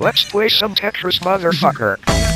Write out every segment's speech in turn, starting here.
Let's play some Tetris, motherfucker.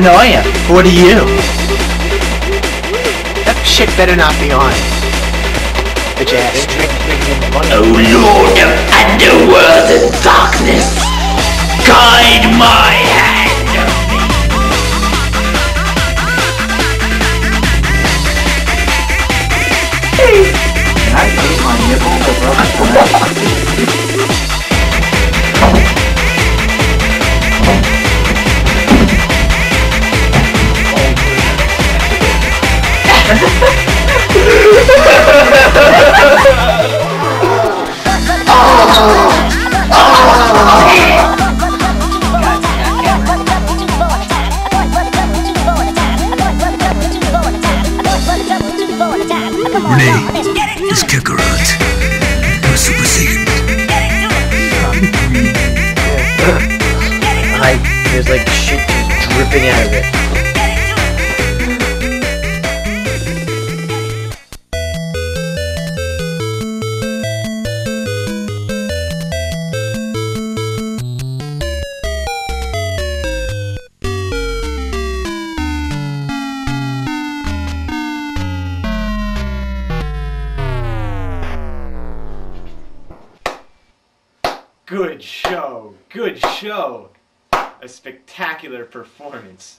I know I am. What are you? That shit better not be on. The jazz Oh Lord of Underworld and Darkness, guide my hand! is Kakarot. We're Super Saiyan. there's like shit just dripping out of it. Good show. Good show. A spectacular performance.